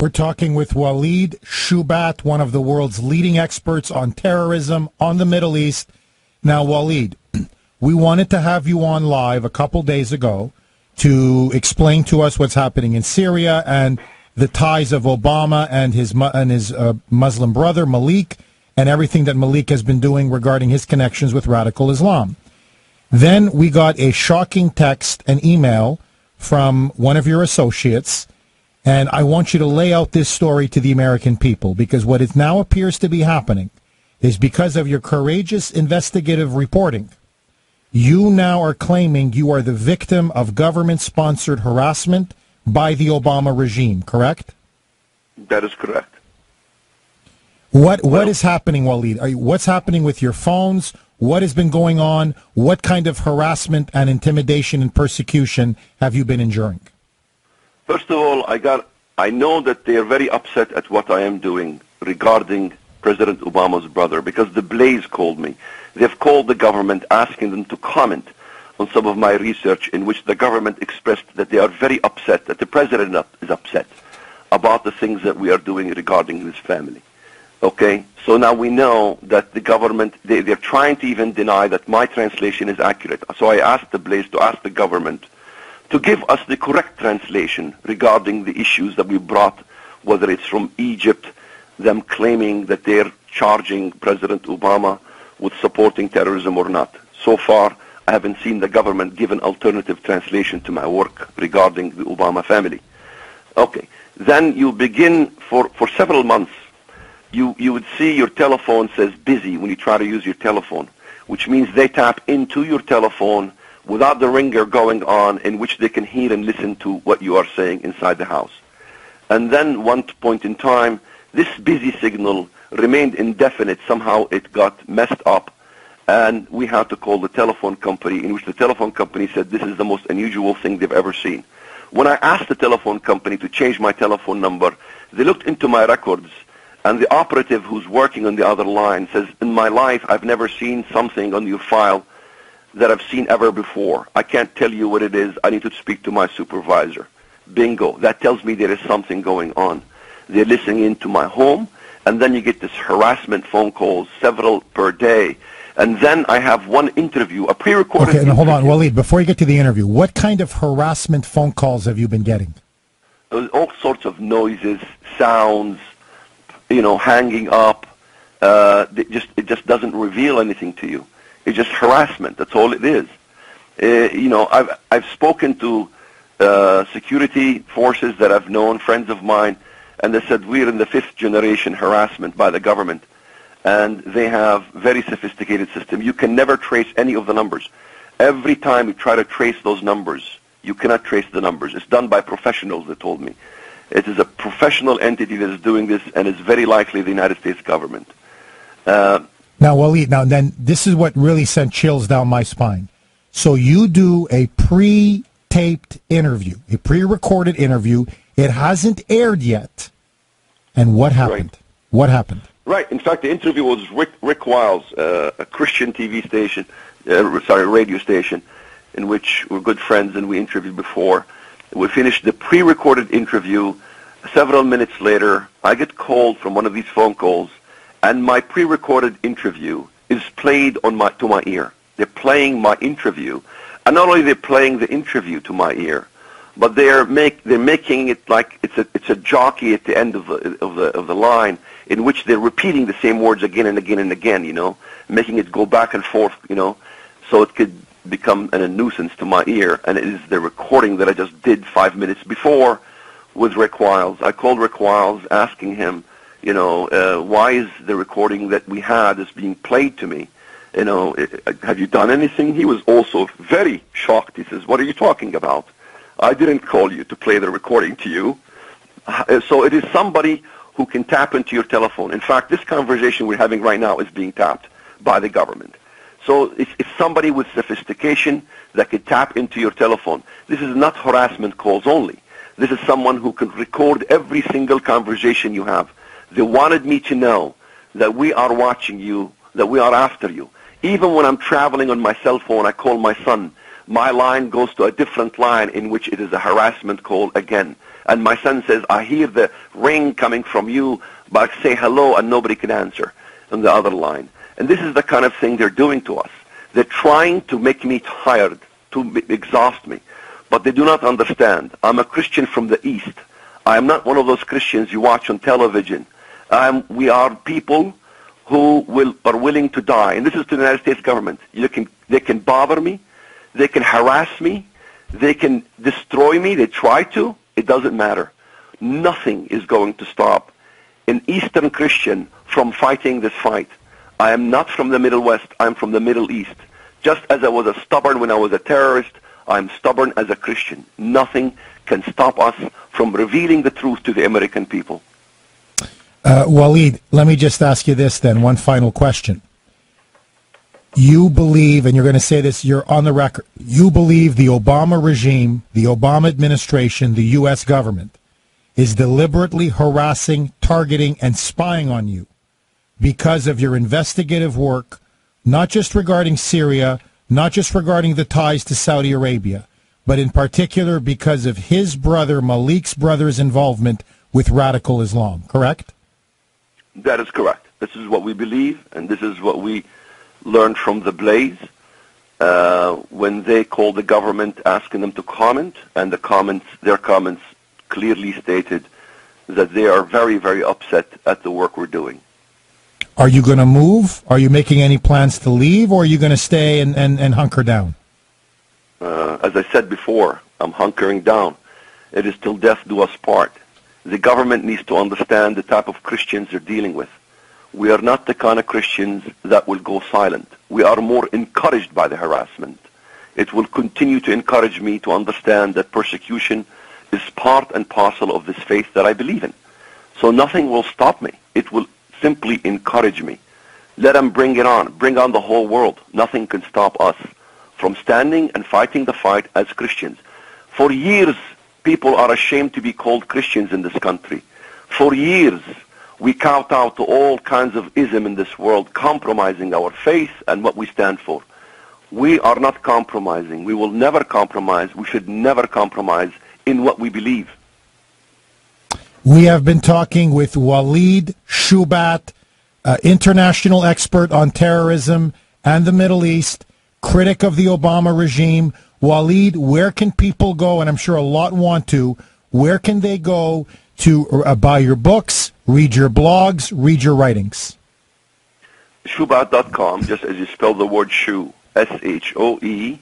We're talking with Walid Shoebat, one of the world's leading experts on terrorism on the Middle East. Now, Walid, we wanted to have you on live a couple days ago to explain to us what's happening in Syria and the ties of Obama and his and his uh, Muslim brother Malik and everything that Malik has been doing regarding his connections with radical Islam. Then we got a shocking text and email from one of your associates and I want you to lay out this story to the American people because what it now appears to be happening is because of your courageous investigative reporting, you now are claiming you are the victim of government sponsored harassment by the Obama regime, correct? That is correct. What what well, is happening, Walid? You, what's happening with your phones? What has been going on? What kind of harassment and intimidation and persecution have you been enduring? First of all, I got I know that they are very upset at what I am doing regarding President Obama's brother because the Blaze called me. They've called the government asking them to comment on some of my research in which the government expressed that they are very upset, that the president is upset about the things that we are doing regarding his family. Okay, so now we know that the government, they, they're trying to even deny that my translation is accurate. So I asked the Blaze to ask the government to give us the correct translation regarding the issues that we brought, whether it's from Egypt, them claiming that they're charging President Obama with supporting terrorism or not. So far, I haven't seen the government give an alternative translation to my work regarding the Obama family. Okay. Then you begin for, for several months. You, you would see your telephone says busy when you try to use your telephone, which means they tap into your telephone without the ringer going on in which they can hear and listen to what you are saying inside the house. And then one point in time, this busy signal remained indefinite. Somehow it got messed up and we had to call the telephone company in which the telephone company said this is the most unusual thing they've ever seen. When I asked the telephone company to change my telephone number, they looked into my records and the operative who's working on the other line says, in my life I've never seen something on your file that I've seen ever before. I can't tell you what it is. I need to speak to my supervisor. Bingo. That tells me there is something going on. They're listening into my home, and then you get this harassment phone calls, several per day. And then I have one interview, a pre-recorded. Okay, and hold on, Walid. Before you get to the interview, what kind of harassment phone calls have you been getting? All sorts of noises, sounds, you know, hanging up. Uh, it just it just doesn't reveal anything to you. It's just harassment. That's all it is. Uh, you know, I've I've spoken to uh, security forces that I've known, friends of mine, and they said we're in the fifth generation harassment by the government, and they have very sophisticated system. You can never trace any of the numbers. Every time you try to trace those numbers, you cannot trace the numbers. It's done by professionals. They told me. It is a professional entity that is doing this, and it's very likely the United States government. Uh, now, Walid, now then this is what really sent chills down my spine. So you do a pre-taped interview, a pre-recorded interview. It hasn't aired yet. And what happened? Right. What happened? Right. In fact, the interview was Rick, Rick Wiles, uh, a Christian TV station, uh, sorry, radio station, in which we're good friends and we interviewed before. We finished the pre-recorded interview. Several minutes later, I get called from one of these phone calls and my pre-recorded interview is played on my to my ear. They're playing my interview, and not only they're playing the interview to my ear, but they're make they're making it like it's a it's a jockey at the end of the of the of the line in which they're repeating the same words again and again and again. You know, making it go back and forth. You know, so it could become an, a nuisance to my ear. And it is the recording that I just did five minutes before with Rick Wiles. I called Rick Wiles asking him you know, uh, why is the recording that we had is being played to me? You know, uh, have you done anything? He was also very shocked. He says, what are you talking about? I didn't call you to play the recording to you. Uh, so it is somebody who can tap into your telephone. In fact, this conversation we're having right now is being tapped by the government. So it's, it's somebody with sophistication that could tap into your telephone. This is not harassment calls only. This is someone who can record every single conversation you have they wanted me to know that we are watching you, that we are after you. Even when I'm traveling on my cell phone, I call my son. My line goes to a different line in which it is a harassment call again. And my son says, I hear the ring coming from you, but I say hello and nobody can answer on the other line. And this is the kind of thing they're doing to us. They're trying to make me tired, to exhaust me. But they do not understand. I'm a Christian from the East. I am not one of those Christians you watch on television. Um, we are people who will, are willing to die. And this is to the United States government. You can, they can bother me. They can harass me. They can destroy me. They try to. It doesn't matter. Nothing is going to stop an Eastern Christian from fighting this fight. I am not from the Middle West. I'm from the Middle East. Just as I was a stubborn when I was a terrorist, I'm stubborn as a Christian. Nothing can stop us from revealing the truth to the American people. Uh, Walid, let me just ask you this then. One final question. You believe, and you're going to say this, you're on the record, you believe the Obama regime, the Obama administration, the U.S. government is deliberately harassing, targeting, and spying on you because of your investigative work, not just regarding Syria, not just regarding the ties to Saudi Arabia, but in particular because of his brother, Malik's brother's involvement with radical Islam, correct? That is correct. This is what we believe, and this is what we learned from the Blaze uh, when they called the government asking them to comment, and the comments, their comments clearly stated that they are very, very upset at the work we're doing. Are you going to move? Are you making any plans to leave, or are you going to stay and, and, and hunker down? Uh, as I said before, I'm hunkering down. It is till death do us part. The government needs to understand the type of Christians they're dealing with. We are not the kind of Christians that will go silent. We are more encouraged by the harassment. It will continue to encourage me to understand that persecution is part and parcel of this faith that I believe in. So nothing will stop me. It will simply encourage me. Let them bring it on. Bring on the whole world. Nothing can stop us from standing and fighting the fight as Christians. For years, people are ashamed to be called Christians in this country. For years, we kowtow to all kinds of ism in this world, compromising our faith and what we stand for. We are not compromising. We will never compromise. We should never compromise in what we believe. We have been talking with Walid Shoebat, uh, international expert on terrorism and the Middle East, critic of the Obama regime. Walid, where can people go? And I'm sure a lot want to. Where can they go to uh, buy your books, read your blogs, read your writings? Shoebat.com, just as you spell the word shoe, S-H-O-E,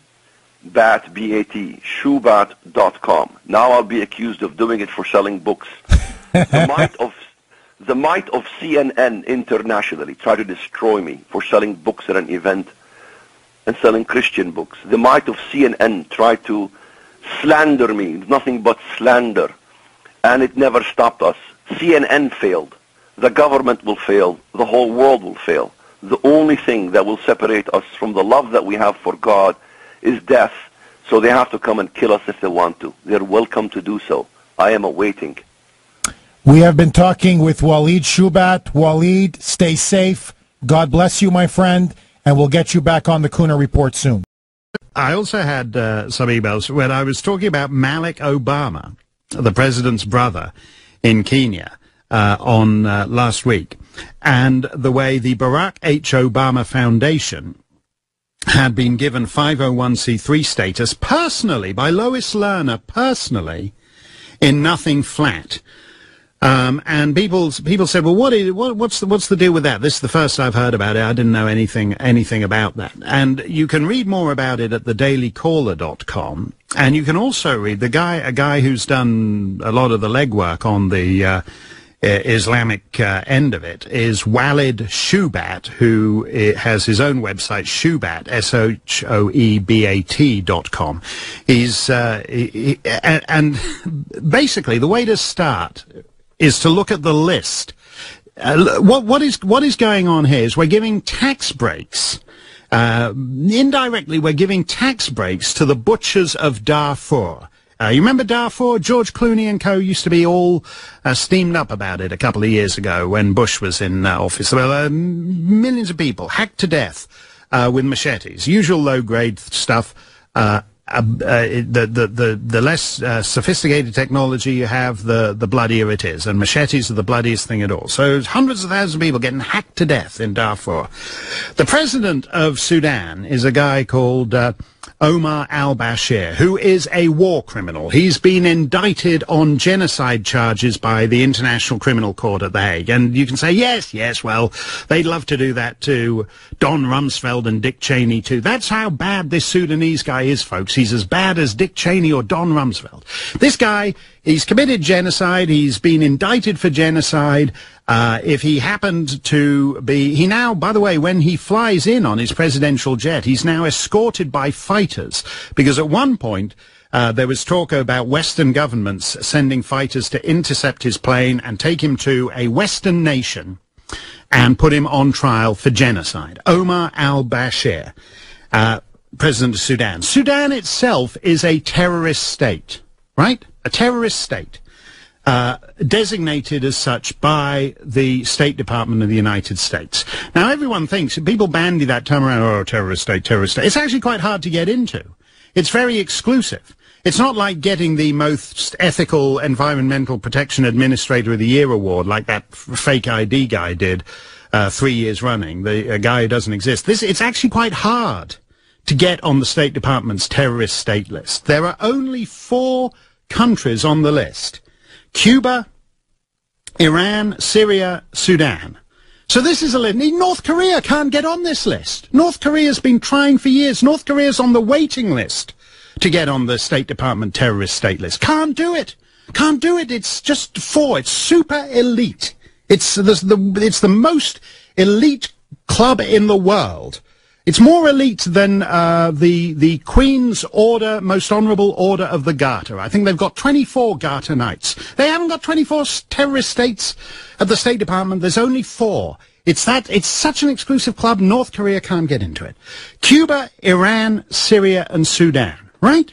bat, B-A-T, shoebat.com. Now I'll be accused of doing it for selling books. the might of the might of CNN internationally tried to destroy me for selling books at an event and selling Christian books. The might of CNN tried to slander me, nothing but slander, and it never stopped us. CNN failed. The government will fail. The whole world will fail. The only thing that will separate us from the love that we have for God is death. So they have to come and kill us if they want to. They're welcome to do so. I am awaiting. We have been talking with Walid Shoebat. Walid, stay safe. God bless you, my friend and we'll get you back on the Kuhner Report soon. I also had uh, some emails when I was talking about Malik Obama, the president's brother in Kenya, uh, on uh, last week, and the way the Barack H. Obama Foundation had been given 501c3 status personally by Lois Lerner, personally, in Nothing Flat. Um, and people people said, well, what is what, what's the what's the deal with that? This is the first I've heard about it. I didn't know anything anything about that. And you can read more about it at thedailycaller.com. And you can also read the guy a guy who's done a lot of the legwork on the uh, Islamic uh, end of it is Walid Shoebat, who uh, has his own website, Shoebat, S-H-O-E-B-A-T dot com. He's, uh, he, and, and basically the way to start is to look at the list. Uh, what, what is what is going on here is we're giving tax breaks. Uh, indirectly, we're giving tax breaks to the butchers of Darfur. Uh, you remember Darfur? George Clooney and co. used to be all uh, steamed up about it a couple of years ago when Bush was in uh, office. There were millions of people hacked to death uh, with machetes, usual low-grade stuff uh, the, the, the, the less uh, sophisticated technology you have, the, the bloodier it is. And machetes are the bloodiest thing at all. So hundreds of thousands of people getting hacked to death in Darfur. The president of Sudan is a guy called Omar al-Bashir, who is a war criminal. He's been indicted on genocide charges by the International Criminal Court at The Hague. And you can say, yes, yes, well, they'd love to do that to Don Rumsfeld and Dick Cheney too. That's how bad this Sudanese guy is, folks. He's as bad as Dick Cheney or Don Rumsfeld. This guy, he's committed genocide. He's been indicted for genocide. Uh, if he happened to be, he now, by the way, when he flies in on his presidential jet, he's now escorted by fighters because at one point. Uh, there was talk about Western governments sending fighters to intercept his plane and take him to a Western nation and put him on trial for genocide. Omar al-Bashir, uh, president of Sudan. Sudan itself is a terrorist state, right? A terrorist state. Uh, designated as such by the State Department of the United States. Now, everyone thinks, people bandy that term around, oh, terrorist state, terrorist state. It's actually quite hard to get into. It's very exclusive. It's not like getting the most ethical environmental protection administrator of the year award like that fake ID guy did uh, three years running, the a guy who doesn't exist. This, it's actually quite hard to get on the State Department's terrorist state list. There are only four countries on the list. Cuba, Iran, Syria, Sudan. So this is a list. North Korea can't get on this list. North Korea's been trying for years. North Korea's on the waiting list to get on the State Department terrorist state list. Can't do it. Can't do it. It's just four. It's super elite. It's the, the it's the most elite club in the world. It's more elite than uh, the the Queen's Order, Most Honourable Order of the Garter. I think they've got 24 Garter Knights. They haven't got 24 terrorist states at the State Department. There's only four. It's that. It's such an exclusive club. North Korea can't get into it. Cuba, Iran, Syria, and Sudan. Right.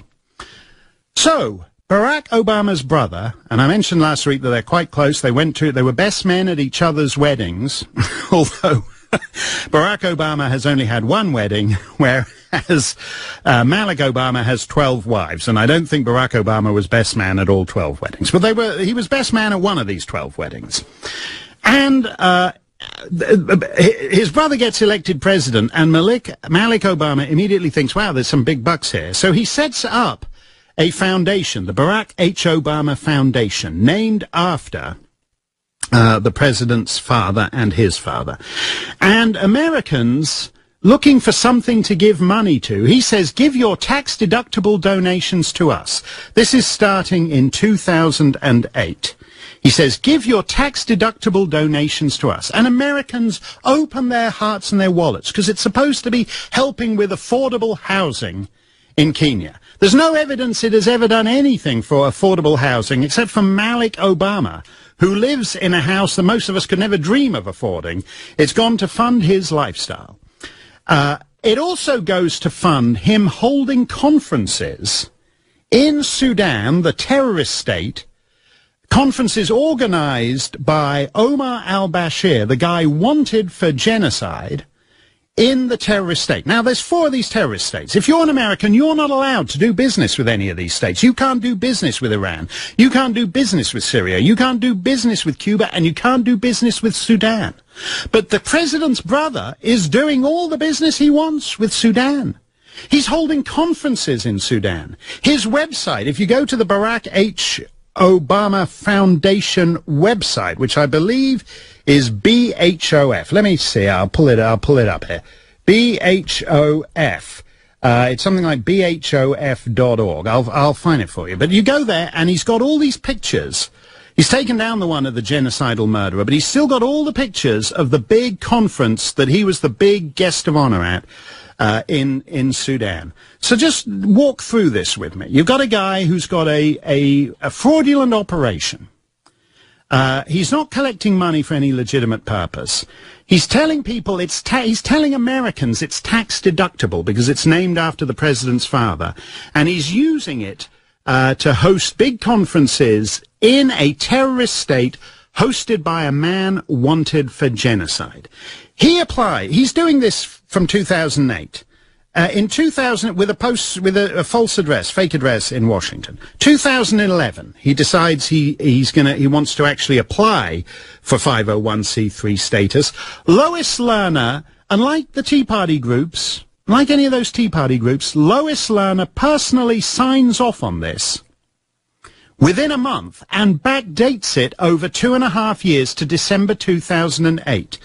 So Barack Obama's brother, and I mentioned last week that they're quite close. They went to. They were best men at each other's weddings, although. Barack Obama has only had one wedding, whereas uh, Malik Obama has 12 wives. And I don't think Barack Obama was best man at all 12 weddings. But they were, he was best man at one of these 12 weddings. And, uh, his brother gets elected president, and Malik, Malik Obama immediately thinks, wow, there's some big bucks here. So he sets up a foundation, the Barack H. Obama Foundation, named after uh, the president's father and his father. And Americans looking for something to give money to. He says, give your tax deductible donations to us. This is starting in 2008. He says, give your tax deductible donations to us. And Americans open their hearts and their wallets because it's supposed to be helping with affordable housing in Kenya. There's no evidence it has ever done anything for affordable housing except for Malik Obama, who lives in a house that most of us could never dream of affording. It's gone to fund his lifestyle. Uh, it also goes to fund him holding conferences in Sudan, the terrorist state, conferences organized by Omar al-Bashir, the guy wanted for genocide, in the terrorist state. Now, there's four of these terrorist states. If you're an American, you're not allowed to do business with any of these states. You can't do business with Iran. You can't do business with Syria. You can't do business with Cuba, and you can't do business with Sudan. But the president's brother is doing all the business he wants with Sudan. He's holding conferences in Sudan. His website, if you go to the Barack H. Obama Foundation website, which I believe is BHOF. Let me see. I'll pull it. I'll pull it up here. BHOF. Uh, it's something like bhof.org. I'll I'll find it for you. But you go there, and he's got all these pictures. He's taken down the one of the genocidal murderer, but he's still got all the pictures of the big conference that he was the big guest of honor at uh, in in Sudan. So just walk through this with me. You've got a guy who's got a a, a fraudulent operation. Uh, he's not collecting money for any legitimate purpose. He's telling people it's he's telling Americans it's tax deductible because it's named after the president's father, and he's using it uh, to host big conferences in a terrorist state hosted by a man wanted for genocide. He applied. He's doing this from 2008. Uh, in 2000, with a post, with a, a, false address, fake address in Washington, 2011, he decides he, he's gonna, he wants to actually apply for 501c3 status. Lois Lerner, unlike the Tea Party groups, like any of those Tea Party groups, Lois Lerner personally signs off on this within a month and backdates it over two and a half years to December 2008.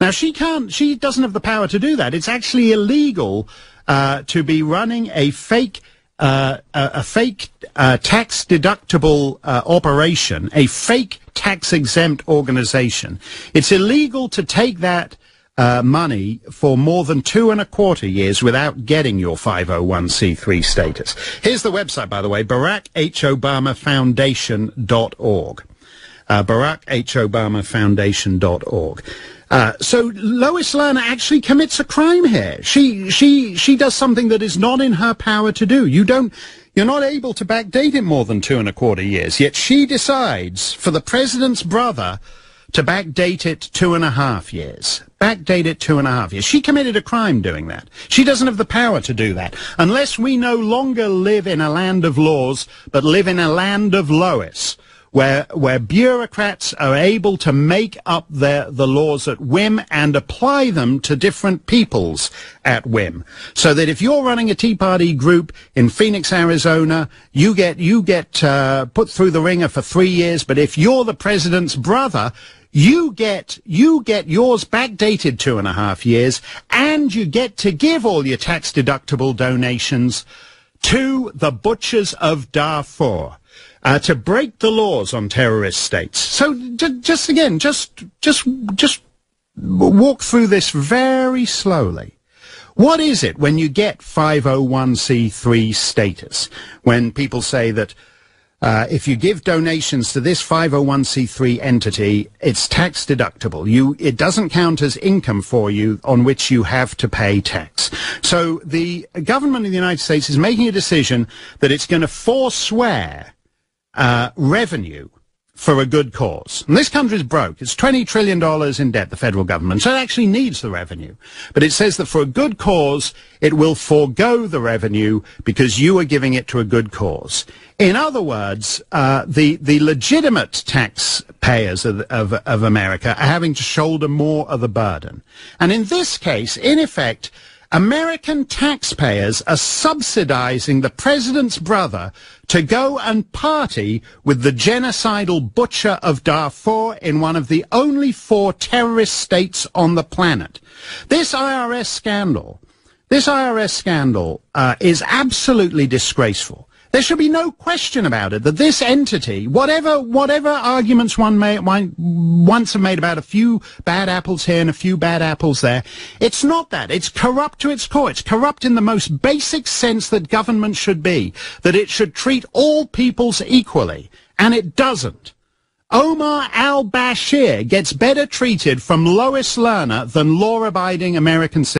Now she can't, she doesn't have the power to do that. It's actually illegal uh, to be running a fake uh, a, a, fake uh, tax deductible uh, operation, a fake tax exempt organization. It's illegal to take that uh, money for more than two and a quarter years without getting your 501c3 status. Here's the website, by the way, Barack H. Obama Foundation.org. Uh, Barack H. Obama Foundation.org. Uh, so Lois Lerner actually commits a crime here. She she she does something that is not in her power to do. You don't. You're not able to backdate it more than two and a quarter years. Yet she decides for the president's brother to backdate it two and a half years. Backdate it two and a half years. She committed a crime doing that. She doesn't have the power to do that. Unless we no longer live in a land of laws, but live in a land of Lois where where bureaucrats are able to make up their the laws at whim and apply them to different peoples at whim. So that if you're running a Tea Party group in Phoenix, Arizona, you get you get uh, put through the ringer for three years. But if you're the president's brother, you get you get yours backdated two and a half years, and you get to give all your tax deductible donations to the butchers of Darfur uh, to break the laws on terrorist states. So just again, just just just walk through this very slowly. What is it when you get 501c3 status? When people say that uh, if you give donations to this 501c3 entity, it's tax deductible. You, it doesn't count as income for you on which you have to pay tax. So the government of the United States is making a decision that it's going to forswear uh, revenue for a good cause. And this country's broke. It's $20 trillion in debt, the federal government. So it actually needs the revenue. But it says that for a good cause, it will forego the revenue because you are giving it to a good cause. In other words, uh, the, the legitimate taxpayers of, of, of America are having to shoulder more of the burden. And in this case, in effect, American taxpayers are subsidizing the president's brother to go and party with the genocidal butcher of Darfur in one of the only four terrorist states on the planet. This IRS scandal, this IRS scandal uh, is absolutely disgraceful. There should be no question about it that this entity, whatever whatever arguments one may one, once have made about a few bad apples here and a few bad apples there, it's not that. It's corrupt to its core. It's corrupt in the most basic sense that government should be, that it should treat all peoples equally, and it doesn't. Omar al-Bashir gets better treated from Lois Lerner than law-abiding American citizens.